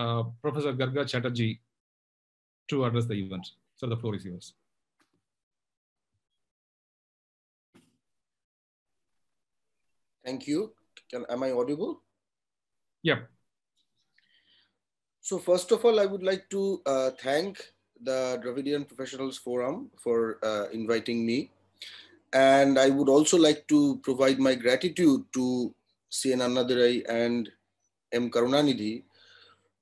uh, Professor Garga Chatterjee to address the event. So the floor is yours. Thank you. Can, am I audible? Yep. So first of all, I would like to uh, thank the Dravidian Professionals Forum for uh, inviting me. And I would also like to provide my gratitude to C.N. Annadurai and M. Karunanidhi,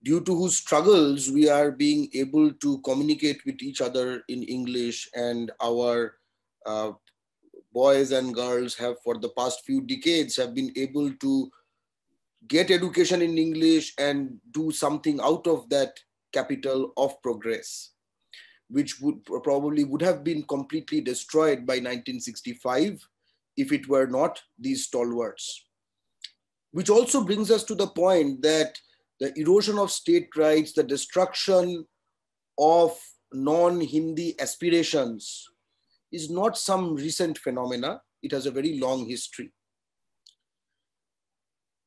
due to whose struggles we are being able to communicate with each other in English and our uh, boys and girls have for the past few decades have been able to get education in English and do something out of that capital of progress, which would probably would have been completely destroyed by 1965 if it were not these stalwarts. Which also brings us to the point that the erosion of state rights, the destruction of non-Hindi aspirations is not some recent phenomena. It has a very long history.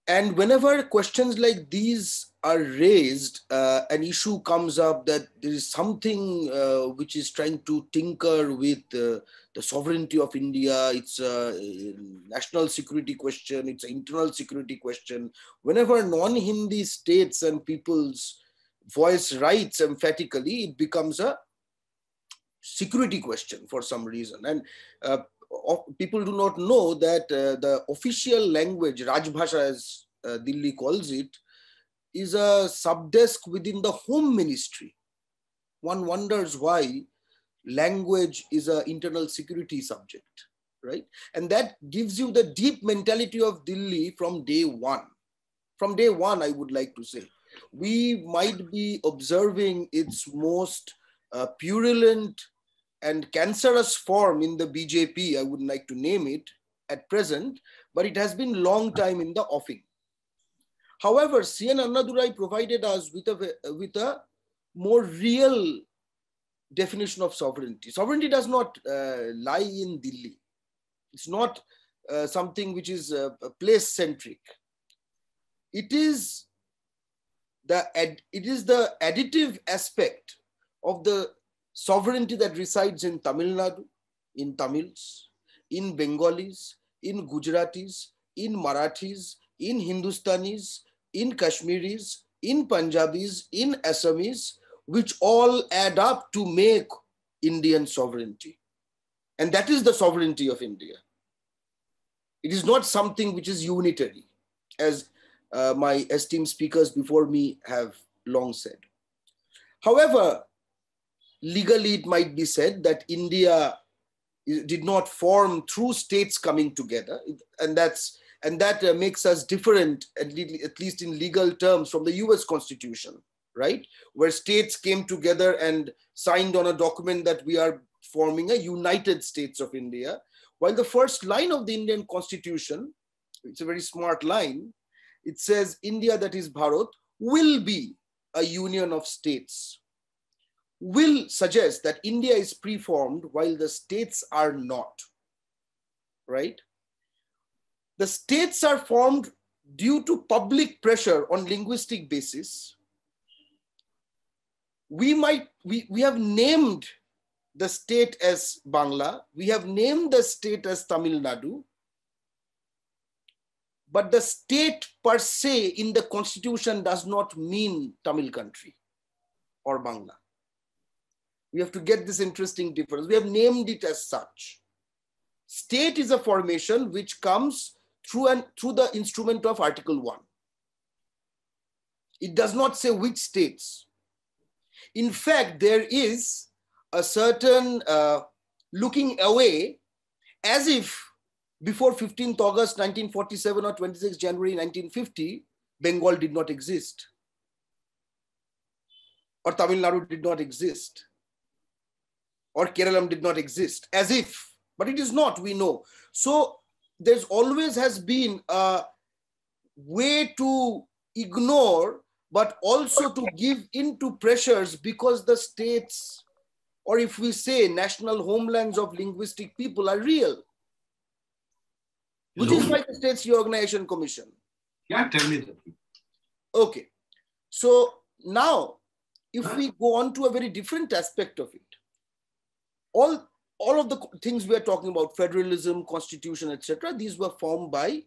And whenever questions like these are raised, uh, an issue comes up that there is something uh, which is trying to tinker with uh, the sovereignty of India. It's a national security question. It's an internal security question. Whenever non-Hindi states and peoples voice rights emphatically, it becomes a security question for some reason. And uh, people do not know that uh, the official language, Rajbhasha as uh, Delhi calls it, is a subdesk within the home ministry. One wonders why language is an internal security subject, right? And that gives you the deep mentality of Delhi from day one. From day one, I would like to say. We might be observing its most uh, purulent and cancerous form in the BJP, I would like to name it at present, but it has been long time in the offing. However, C.N. Annadurai provided us with a, with a more real definition of sovereignty. Sovereignty does not uh, lie in Delhi. It's not uh, something which is uh, place-centric. It is the it is the additive aspect of the sovereignty that resides in Tamil Nadu, in Tamils, in Bengalis, in Gujaratis, in Marathis, in Hindustanis, in Kashmiris, in Punjabis, in Assamese, which all add up to make Indian sovereignty. And that is the sovereignty of India. It is not something which is unitary, as uh, my esteemed speakers before me have long said. However, legally it might be said that India did not form through states coming together, and that's and that uh, makes us different, at, le- at least in legal terms, from the U.S. Constitution, right, where states came together and signed on a document that we are forming a United States of India, while the first line of the Indian Constitution, it's a very smart line, it says India, that is Bharat, will be a union of states will suggest that India is preformed while the states are not, right? The states are formed due to public pressure on linguistic basis. We might, we, we have named the state as Bangla, we have named the state as Tamil Nadu, but the state per se in the constitution does not mean Tamil country or Bangla. We have to get this interesting difference. We have named it as such. State is a formation which comes through, and through the instrument of Article 1. It does not say which states. In fact, there is a certain uh, looking away as if before 15th August 1947 or 26 January 1950, Bengal did not exist or Tamil Nadu did not exist or Keralam did not exist, as if, but it is not, we know. So there's always has been a way to ignore, but also to give into pressures because the states, or if we say national homelands of linguistic people are real. Which is why the States Reorganization Commission. Yeah, tell me that. Okay. So now, if we go on to a very different aspect of it, all, all of the things we are talking about, federalism, constitution, etc., these were formed by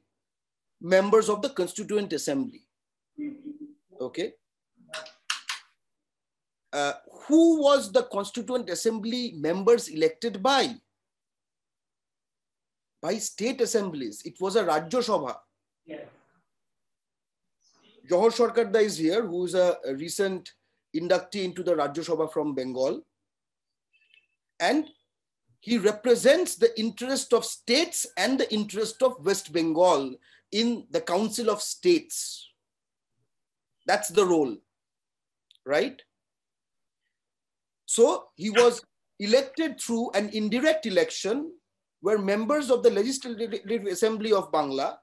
members of the Constituent Assembly. Okay. Uh, who was the Constituent Assembly members elected by? By state assemblies. It was a Rajya Sabha. Yeah. Jawhar Sircar-da is here, who is a, a recent inductee into the Rajya Sabha from Bengal. And he represents the interest of states and the interest of West Bengal in the Council of States. That's the role, right? So he was elected through an indirect election where members of the Legislative Assembly of Bangla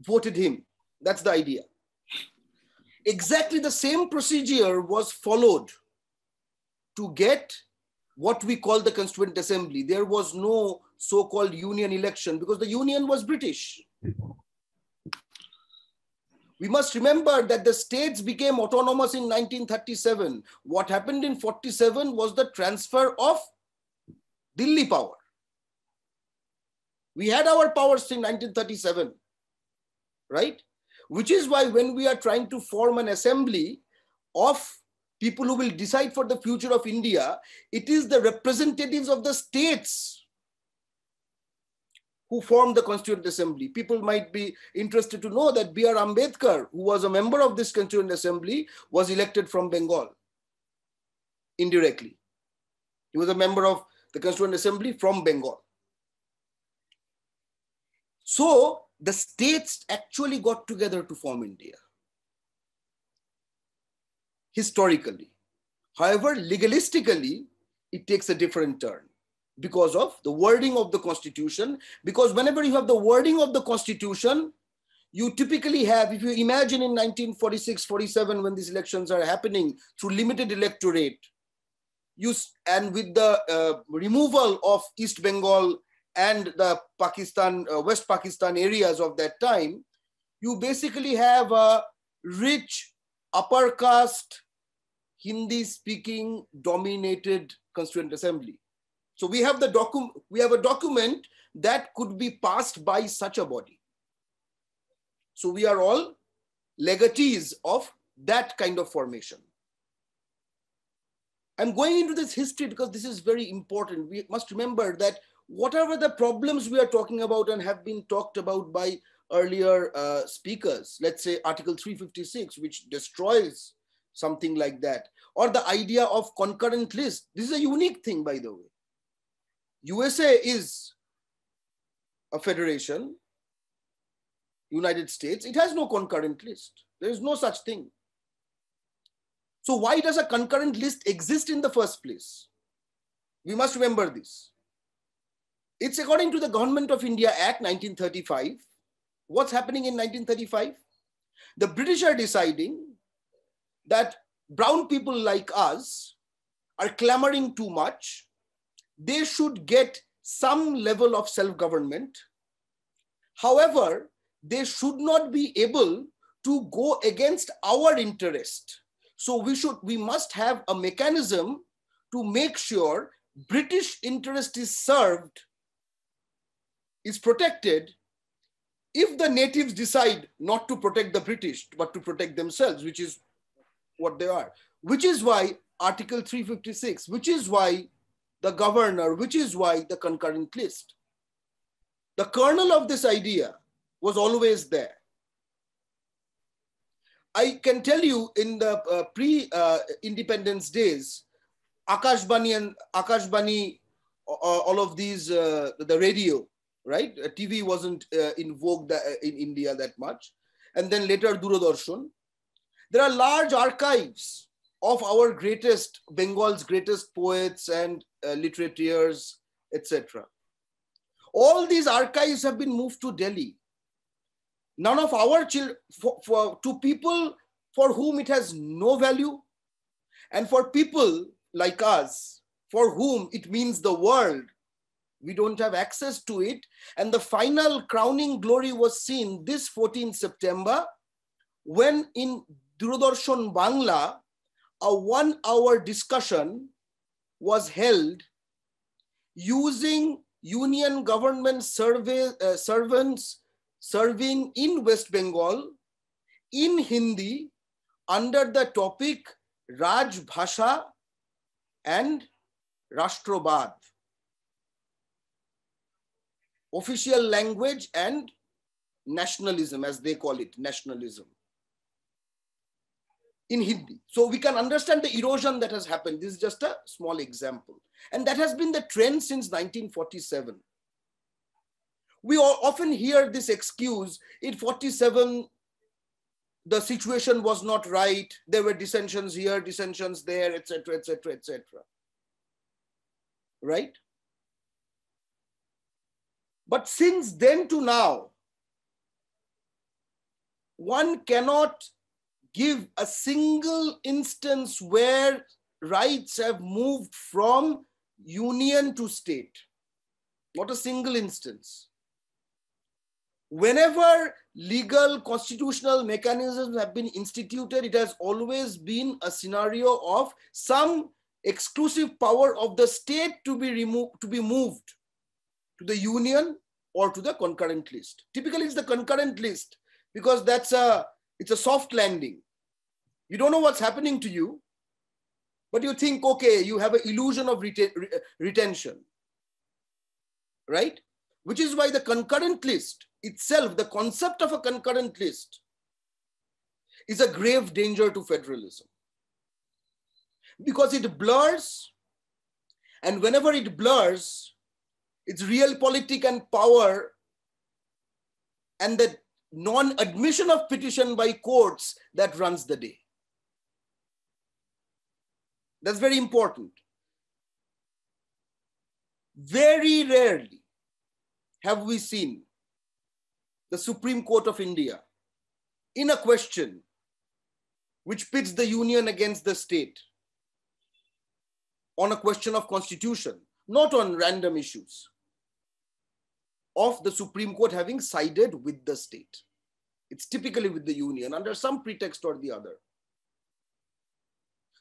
voted him. That's the idea. Exactly the same procedure was followed to get what we call the Constituent Assembly. There was no so-called union election because the union was British. We must remember that the states became autonomous in 1937. What happened in 47 was the transfer of Delhi power. We had our powers in 1937, right? Which is why when we are trying to form an assembly of people who will decide for the future of India, it is the representatives of the states who formed the Constituent Assembly. People might be interested to know that B.R. Ambedkar, who was a member of this Constituent Assembly, was elected from Bengal indirectly. He was a member of the Constituent Assembly from Bengal. So the states actually got together to form India historically. However, legalistically, it takes a different turn because of the wording of the constitution. Because whenever you have the wording of the constitution, you typically have, if you imagine in 1946, 47, when these elections are happening through limited electorate, you, and with the uh, removal of East Bengal and the Pakistan, uh, West Pakistan areas of that time, you basically have a rich upper caste, Hindi speaking dominated constituent assembly. So we have the document, we have a document that could be passed by such a body. So we are all legatees of that kind of formation. I'm going into this history because this is very important. We must remember that whatever the problems we are talking about and have been talked about by earlier uh, speakers, let's say Article 356, which destroys something like that, or the idea of concurrent list. This is a unique thing, by the way. USA is a federation, United States, it has no concurrent list. There is no such thing. So why does a concurrent list exist in the first place? We must remember this. It's according to the Government of India Act 1935. What's happening in 1935? The British are deciding that brown people like us are clamoring too much. They should get some level of self-government. However, they should not be able to go against our interest. So we should, we must have a mechanism to make sure British interest is served, is protected, if the natives decide not to protect the British, but to protect themselves, which is what they are, which is why Article 356, which is why the governor, which is why the concurrent list. The kernel of this idea was always there. I can tell you in the uh, pre-independence uh, days, Akashbani and Akashbani, uh, all of these, uh, the radio, right? TV wasn't uh, in vogue in India that much. And then later Doordarshan. There are large archives of our greatest, Bengal's greatest poets and uh, literateurs, etc. All these archives have been moved to Delhi. None of our children, for, for, to people for whom it has no value, and for people like us, for whom it means the world, we don't have access to it. And the final crowning glory was seen this 14th September when in Doordarshan Bangla, a one hour discussion was held using union government survey, uh, servants serving in West Bengal in Hindi under the topic Raj Bhasha and Rashtrabad. Official language and nationalism, as they call it, nationalism in Hindi. So we can understand the erosion that has happened. This is just a small example. And that has been the trend since 1947. We often hear this excuse in 47, the situation was not right. There were dissensions here, dissensions there, etc., etc., etc. Right? But since then to now, one cannot give a single instance where rights have moved from union to state. Not a single instance. Whenever legal constitutional mechanisms have been instituted, it has always been a scenario of some exclusive power of the state to be removed, to be moved to the union or to the concurrent list. Typically, it's the concurrent list because that's a it's a soft landing. You don't know what's happening to you, but you think, okay, you have an illusion of reten retention, right? Which is why the concurrent list itself, the concept of a concurrent list, is a grave danger to federalism because it blurs, and whenever it blurs, it's realpolitik and power and the non-admission of petition by courts that runs the day. That's very important. Very rarely have we seen the Supreme Court of India in a question which pits the union against the state on a question of constitution, not on random issues of the Supreme Court having sided with the state. It's typically with the union under some pretext or the other.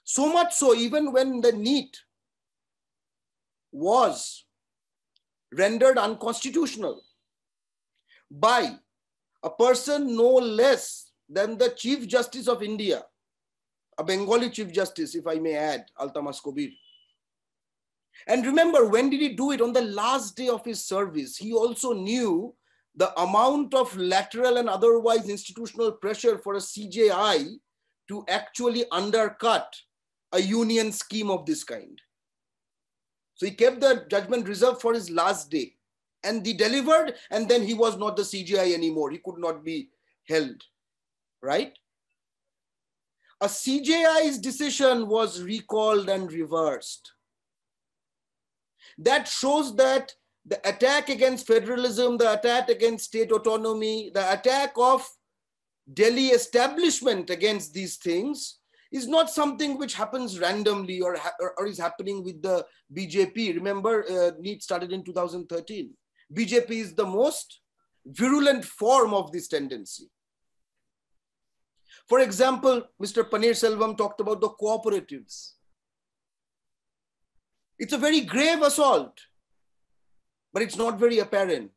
So much so, even when the NEET was rendered unconstitutional by a person no less than the Chief Justice of India, a Bengali Chief Justice, if I may add, Altamas Kabir. And remember, when did he do it? On the last day of his service. He also knew the amount of lateral and otherwise institutional pressure for a CJI to actually undercut a union scheme of this kind. So he kept the judgment reserved for his last day and he delivered and then he was not the CJI anymore. He could not be held, right? A CJI's decision was recalled and reversed that shows that the attack against federalism, the attack against state autonomy, the attack of Delhi establishment against these things is not something which happens randomly or, or, or is happening with the BJP. Remember, uh, NEET started in 2013. BJP is the most virulent form of this tendency. For example, Mr. Panneerselvan talked about the cooperatives. It's a very grave assault, but it's not very apparent.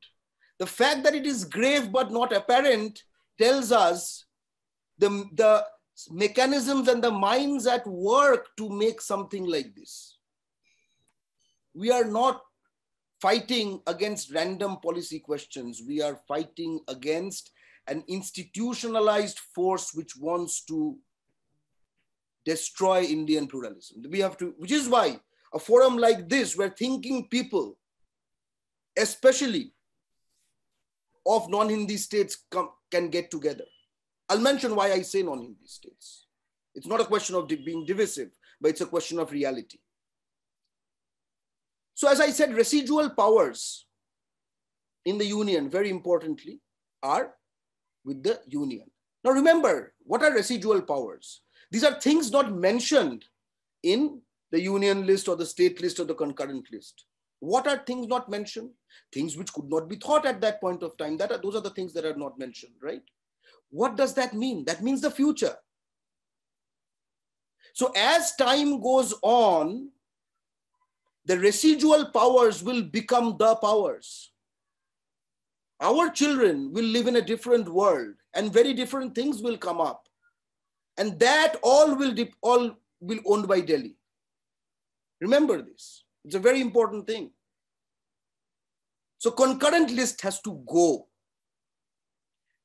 The fact that it is grave but not apparent tells us the, the mechanisms and the minds at work to make something like this. We are not fighting against random policy questions. We are fighting against an institutionalized force which wants to destroy Indian pluralism. We have to, which is why a forum like this where thinking people, especially of non-Hindi states come, can get together. I'll mention why I say non-Hindi states. It's not a question of being divisive, but it's a question of reality. So as I said, residual powers in the union, very importantly, are with the union. Now remember, what are residual powers? These are things not mentioned in the union list or the state list or the concurrent list. What are things not mentioned? Things which could not be thought at that point of time. That are, those are the things that are not mentioned, right? What does that mean? That means the future. So as time goes on, the residual powers will become the powers. Our children will live in a different world and very different things will come up. And that all will, all will owned by Delhi. Remember this. It's a very important thing. So concurrent list has to go.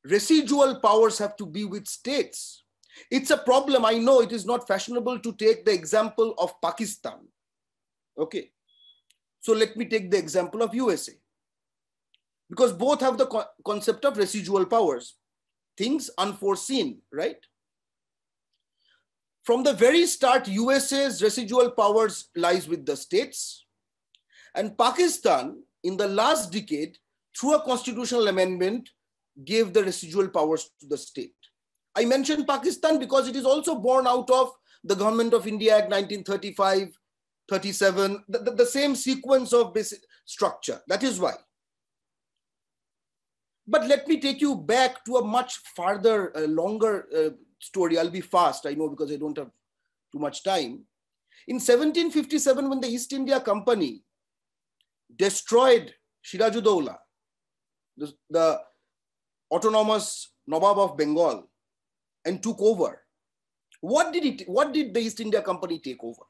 Residual powers have to be with states. It's a problem. I know it is not fashionable to take the example of Pakistan. Okay. So let me take the example of USA. Because both have the co concept of residual powers. Things unforeseen, right? From the very start, USA's residual powers lies with the states. And Pakistan, in the last decade, through a constitutional amendment, gave the residual powers to the state. I mentioned Pakistan because it is also born out of the Government of India Act 1935, 37, the, the, the same sequence of basic structure. That is why. But let me take you back to a much farther, uh, longer uh, story. I'll be fast, I know, because I don't have too much time. In 1757, when the East India Company destroyed Shirajuddaulah, the, the autonomous Nawab of Bengal, and took over. What did it? What did the East India Company take over?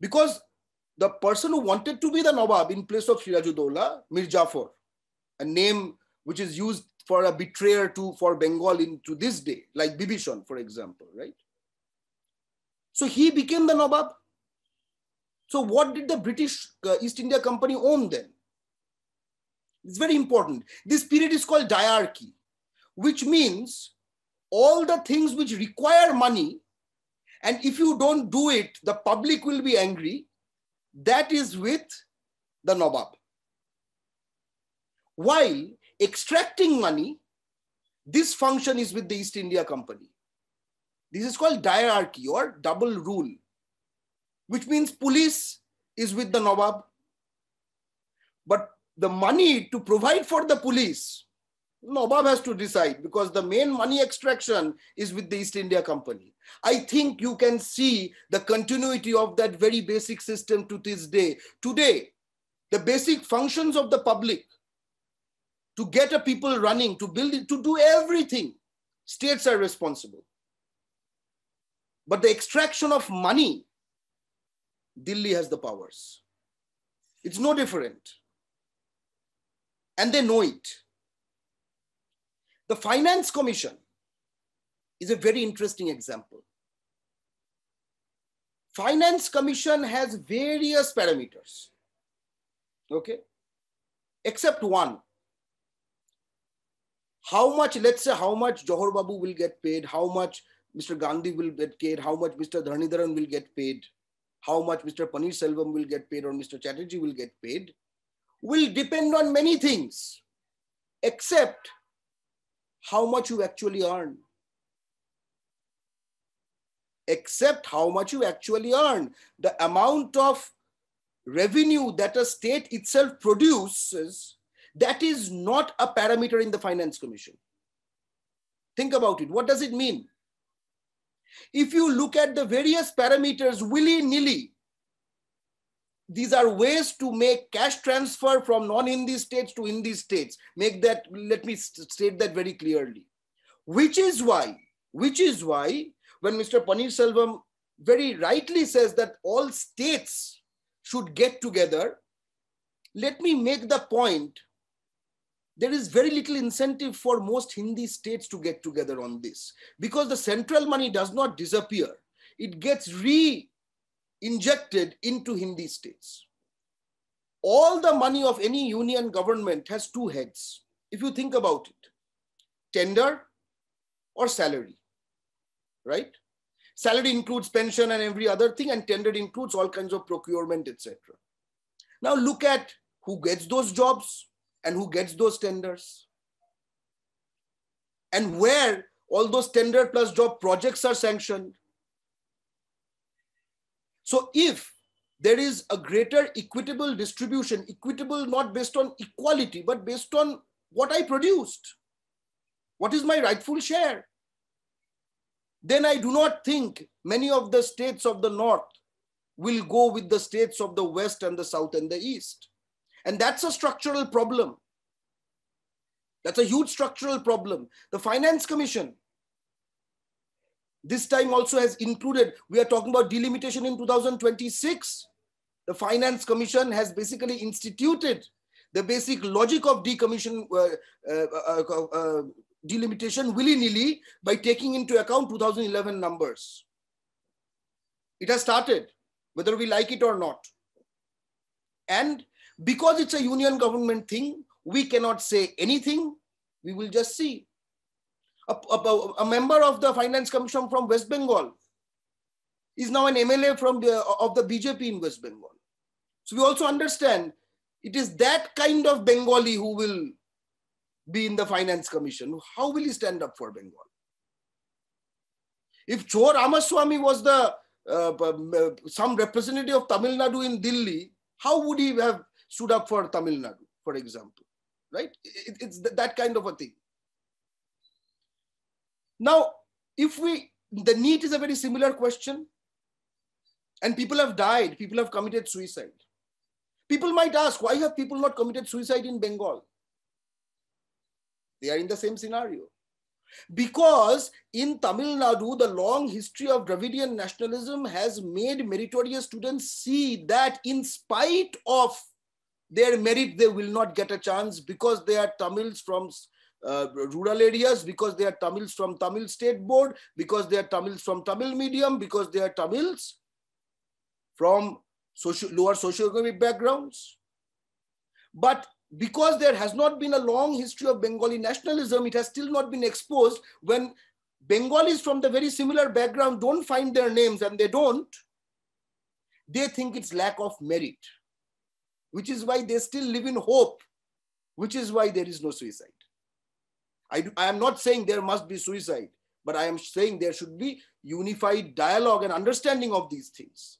Because the person who wanted to be the Nawab in place of Shirajuddaulah, Mir Jafar, a name which is used for a betrayer to for Bengal into this day, like Bibhishan, for example, right? So he became the Nawab. So what did the British uh, East India Company own then? It's very important. This period is called diarchy, which means all the things which require money, and if you don't do it, the public will be angry, that is with the Nawab. While extracting money, this function is with the East India Company. This is called diarchy or double rule, which means police is with the Nawab. But the money to provide for the police Nawab has to decide because the main money extraction is with the East India Company. I think you can see the continuity of that very basic system to this day. Today, the basic functions of the public to get a people running, to build it, to do everything, states are responsible. But the extraction of money, Delhi has the powers. It's no different. And they know it. The Finance Commission is a very interesting example. Finance Commission has various parameters, okay, except one. How much, let's say how much Jawhar Babu will get paid, how much Mr. Gandhi will get paid, how much Mr. Dhanidharan will get paid, how much Mr. Panneerselvan will get paid or Mr. Chatterjee will get paid, will depend on many things, except how much you actually earn. Except how much you actually earn. The amount of revenue that a state itself produces, that is not a parameter in the Finance Commission. Think about it. What does it mean? If you look at the various parameters willy-nilly, these are ways to make cash transfer from non-Hindi states to Hindi states. Make that, let me state that very clearly. Which is why, which is why when Mr. Panneerselvan very rightly says that all states should get together, let me make the point there is very little incentive for most Hindi states to get together on this because the central money does not disappear. It gets re injected into Hindi states. All the money of any union government has two heads. If you think about it, tender or salary, right? Salary includes pension and every other thing, and tender includes all kinds of procurement, etc. Now look at who gets those jobs and who gets those tenders, and where all those tender plus job projects are sanctioned so if there is a greater equitable distribution, equitable not based on equality, but based on what I produced, what is my rightful share? then I do not think many of the states of the north will go with the states of the west and the south and the east. And that's a structural problem. That's a huge structural problem. The Finance Commission this time also has included, we are talking about delimitation in 2026. The Finance Commission has basically instituted the basic logic of decommission, uh, uh, uh, uh delimitation willy-nilly by taking into account 2011 numbers. It has started, whether we like it or not. And because it's a union government thing, we cannot say anything. We will just see. A, a, a member of the finance commission from West Bengal is now an MLA from the, of the BJP in West Bengal. So we also understand it is that kind of Bengali who will be in the finance commission. How will he stand up for Bengal? If Cho Ramaswamy was the uh, uh, some representative of Tamil Nadu in Delhi, how would he have stood up for Tamil Nadu, for example? Right? It, it's that kind of a thing. Now, if we, the NEET is a very similar question, and people have died, people have committed suicide. People might ask, why have people not committed suicide in Bengal? They are in the same scenario. Because in Tamil Nadu, the long history of Dravidian nationalism has made meritorious students see that in spite of their merit, they will not get a chance because they are Tamils from uh, rural areas, because they are Tamils from Tamil State Board, because they are Tamils from Tamil medium, because they are Tamils from social, lower socioeconomic backgrounds. But because there has not been a long history of Bengali nationalism, it has still not been exposed when Bengalis from the very similar background don't find their names and they don't, they think it's lack of merit, which is why they still live in hope, which is why there is no suicide. I, do, I am not saying there must be suicide, but I am saying there should be unified dialogue and understanding of these things.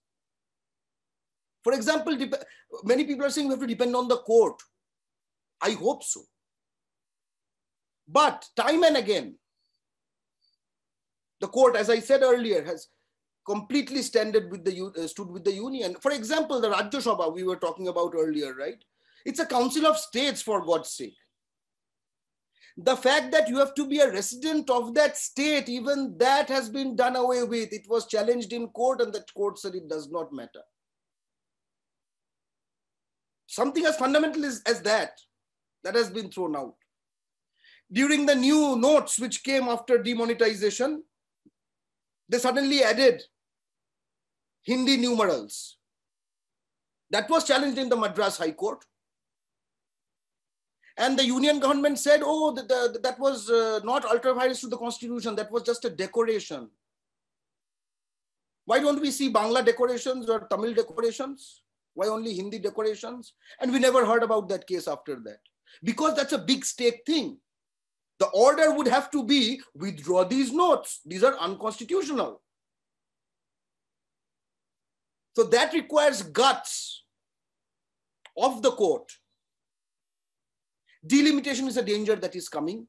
For example, many people are saying we have to depend on the court. I hope so. But time and again, the court, as I said earlier, has completely standard with the uh, stood with the union. For example, the Rajya Sabha we were talking about earlier, right? It's a council of states, for God's sake. The fact that you have to be a resident of that state, even that has been done away with. It was challenged in court, and the court said it does not matter. Something as fundamental as, as that that has been thrown out. During the new notes which came after demonetization, they suddenly added Hindi numerals. That was challenged in the Madras High Court. And the union government said, oh, the, the, that was uh, not ultra vires to the constitution. That was just a decoration. Why don't we see Bangla decorations or Tamil decorations? Why only Hindi decorations? And we never heard about that case after that because that's a big stake thing. The order would have to be withdraw these notes. These are unconstitutional. So that requires guts of the court. Delimitation is a danger that is coming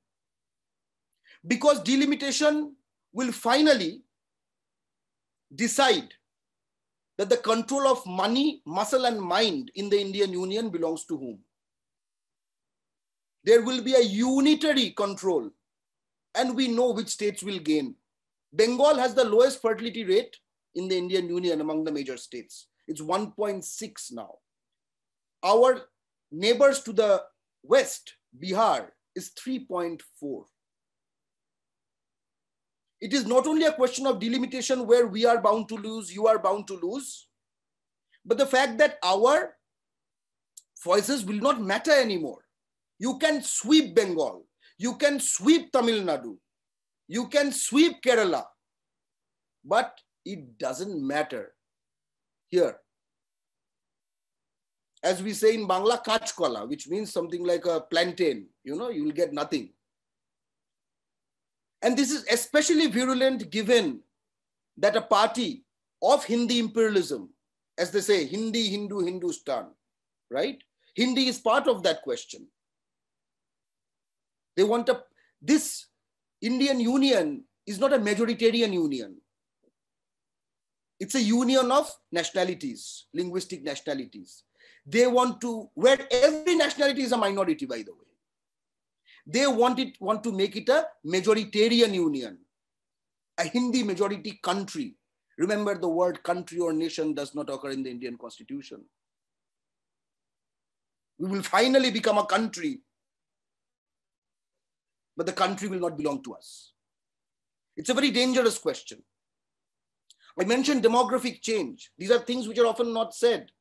because delimitation will finally decide that the control of money, muscle, and mind in the Indian Union belongs to whom there will be a unitary control and we know which states will gain. Bengal has the lowest fertility rate in the Indian Union among the major states. It's 1.6 now. Our neighbors to the west, Bihar, is 3.4. It is not only a question of delimitation where we are bound to lose, you are bound to lose, but the fact that our voices will not matter anymore. You can sweep Bengal. You can sweep Tamil Nadu. You can sweep Kerala. But it doesn't matter here. As we say in Bangla, kachkola, which means something like a plantain, you know, you will get nothing. And this is especially virulent given that a party of Hindi imperialism, as they say, Hindi, Hindu, Hindustan, right? Hindi is part of that question. They want a, this Indian Union is not a majoritarian union. It's a union of nationalities, linguistic nationalities. They want to, where every nationality is a minority, by the way. They want it, want to make it a majoritarian union, a Hindi majority country. Remember, the word country or nation does not occur in the Indian constitution. We will finally become a country, but the country will not belong to us. It's a very dangerous question. I mentioned demographic change. These are things which are often not said.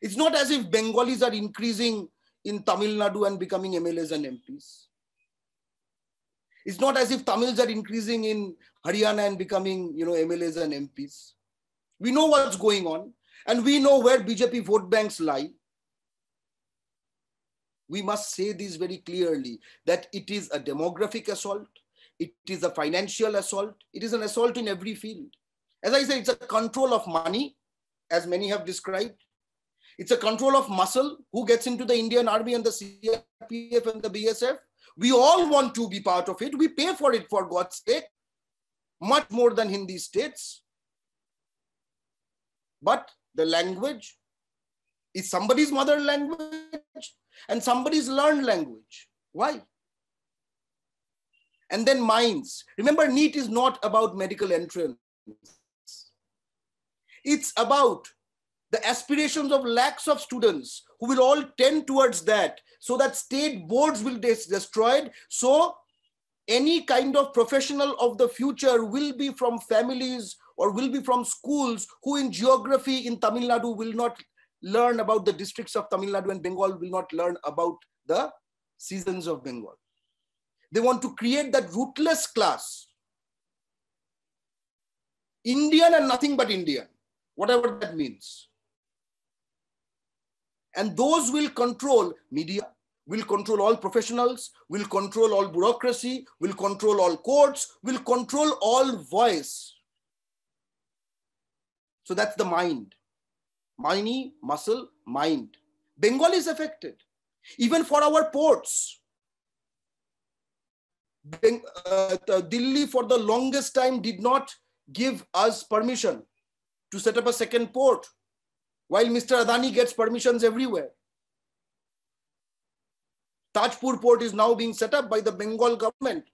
It's not as if Bengalis are increasing in Tamil Nadu and becoming MLAs and MPs. It's not as if Tamils are increasing in Haryana and becoming, you know, MLAs and MPs. We know what's going on, and we know where BJP vote banks lie. We must say this very clearly that it is a demographic assault, it is a financial assault, it is an assault in every field. As I said, it's a control of money, as many have described. It's a control of muscle. Who gets into the Indian Army and the CRPF and the BSF? We all want to be part of it. We pay for it, for God's sake, much more than Hindi states. But the language is somebody's mother language and somebody's learned language. Why? And then minds. Remember, NEET is not about medical entrance. It's about the aspirations of lakhs of students who will all tend towards that so that state boards will be destroyed. So any kind of professional of the future will be from families or will be from schools who in geography in Tamil Nadu will not learn about the districts of Tamil Nadu and Bengal will not learn about the seasons of Bengal. They want to create that rootless class. Indian and nothing but Indian, whatever that means. And those will control media, will control all professionals, will control all bureaucracy, will control all courts, will control all voice. So that's the mind. Money, muscle, mind. Bengal is affected. Even for our ports. Ben, uh, Delhi for the longest time did not give us permission to set up a second port while Mr. Adani gets permissions everywhere. Tajpur port is now being set up by the Bengal government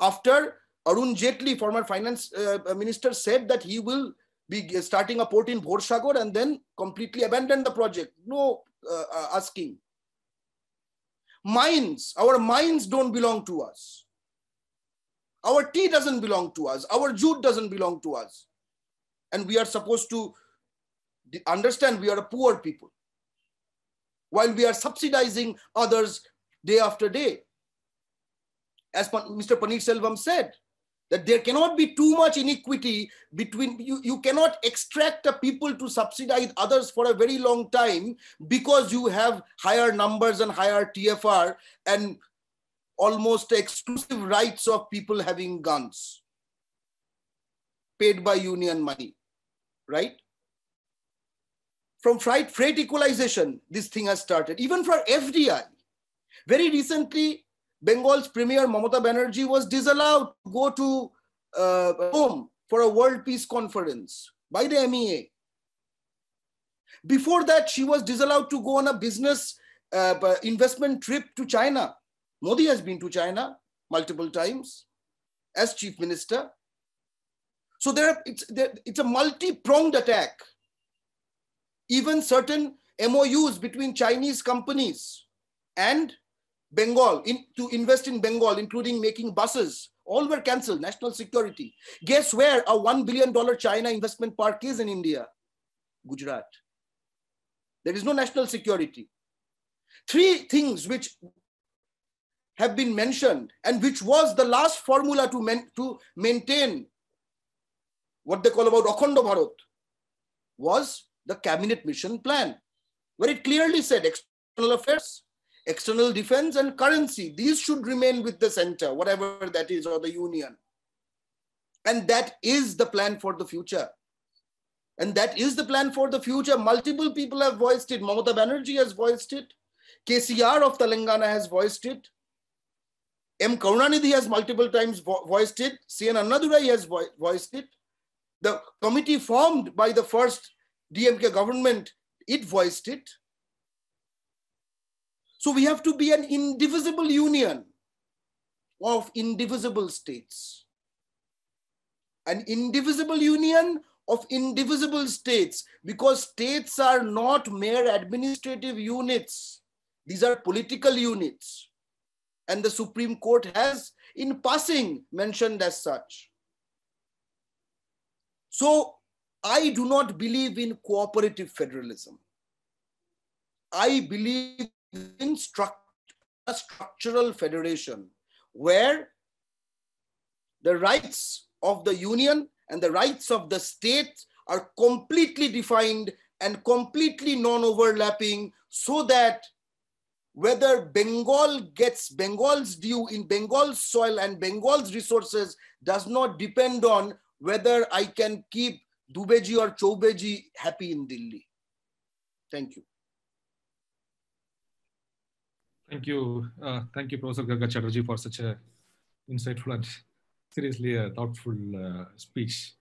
after Arun Jaitley, former finance uh, minister, said that he will be starting a port in Bhorsagar and then completely abandon the project. No uh, uh, asking. Mines, our mines don't belong to us. Our tea doesn't belong to us. Our jute doesn't belong to us. And we are supposed to understand we are a poor people while we are subsidizing others day after day. As Mr. Selvam said, that there cannot be too much inequity between you you cannot extract a people to subsidize others for a very long time because you have higher numbers and higher tfr and almost exclusive rights of people having guns paid by union money right from freight, freight equalization, this thing has started. Even for FDI. Very recently, Bengal's Premier Mamata Banerjee was disallowed to go to uh, Rome for a World Peace Conference by the MEA. Before that, she was disallowed to go on a business uh, investment trip to China. Modi has been to China multiple times as chief minister. So there, it's, there, it's a multi-pronged attack even certain MOUs between Chinese companies and Bengal in, to invest in Bengal, including making buses, all were cancelled, national security. Guess where a $1 billion China investment park is in India? Gujarat. There is no national security. Three things which have been mentioned and which was the last formula to, man, to maintain what they call about Akhondo Bharat was the cabinet mission plan, where it clearly said external affairs, external defense, and currency. These should remain with the center, whatever that is, or the union. And that is the plan for the future. And that is the plan for the future. Multiple people have voiced it. Mamata Banerjee has voiced it. KCR of Telangana has voiced it. M. Karunanidhi has multiple times vo voiced it. C. N. Annadurai has vo voiced it. The committee formed by the first DMK government, it voiced it. So we have to be an indivisible union of indivisible states. An indivisible union of indivisible states because states are not mere administrative units. These are political units. And the Supreme Court has, in passing, mentioned as such. So I do not believe in cooperative federalism. I believe in struct a structural federation where the rights of the union and the rights of the state are completely defined and completely non-overlapping so that whether Bengal gets Bengal's due in Bengal's soil and Bengal's resources does not depend on whether I can keep Dubeji or Choubeji happy in Delhi. Thank you. Thank you. Uh, thank you, Professor Garga Chatterjee, for such a insightful and seriously a thoughtful uh, speech.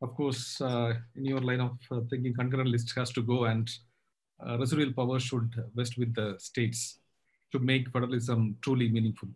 Of course, uh, in your line of uh, thinking, concurrent list has to go and uh, residual power should vest with the states to make federalism truly meaningful.